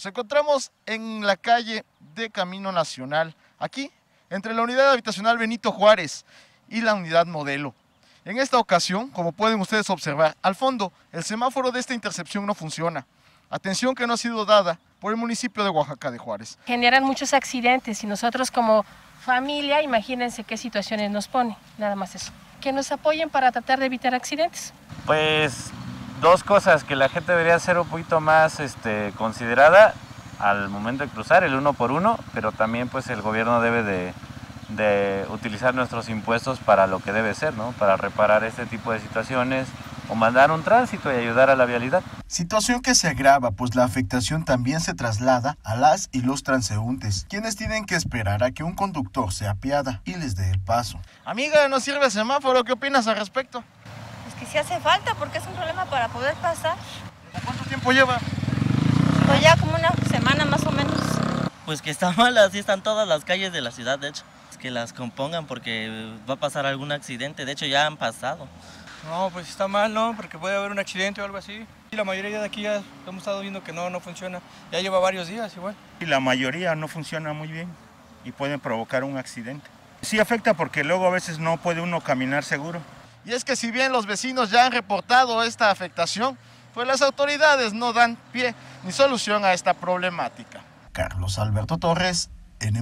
Nos encontramos en la calle de Camino Nacional, aquí, entre la unidad habitacional Benito Juárez y la unidad Modelo. En esta ocasión, como pueden ustedes observar, al fondo el semáforo de esta intercepción no funciona. Atención que no ha sido dada por el municipio de Oaxaca de Juárez. Generan muchos accidentes y nosotros como familia, imagínense qué situaciones nos pone, nada más eso. Que nos apoyen para tratar de evitar accidentes. Pues dos cosas, que la gente debería ser un poquito más este, considerada al momento de cruzar, el uno por uno, pero también pues el gobierno debe de, de utilizar nuestros impuestos para lo que debe ser, ¿no? Para reparar este tipo de situaciones o mandar un tránsito y ayudar a la vialidad. Situación que se agrava, pues la afectación también se traslada a las y los transeúntes, quienes tienen que esperar a que un conductor se apiada y les dé el paso. Amiga, ¿no sirve el semáforo? ¿Qué opinas al respecto? Hace falta porque es un problema para poder pasar. ¿Cuánto tiempo lleva? Pues ya como una semana más o menos. Pues que está mal, así están todas las calles de la ciudad, de hecho. Que las compongan porque va a pasar algún accidente, de hecho ya han pasado. No, pues está mal, ¿no? Porque puede haber un accidente o algo así. Y la mayoría de aquí ya hemos estado viendo que no, no funciona. Ya lleva varios días igual. Y la mayoría no funciona muy bien y pueden provocar un accidente. Sí afecta porque luego a veces no puede uno caminar seguro. Y es que si bien los vecinos ya han reportado esta afectación, pues las autoridades no dan pie ni solución a esta problemática. Carlos Alberto Torres, N.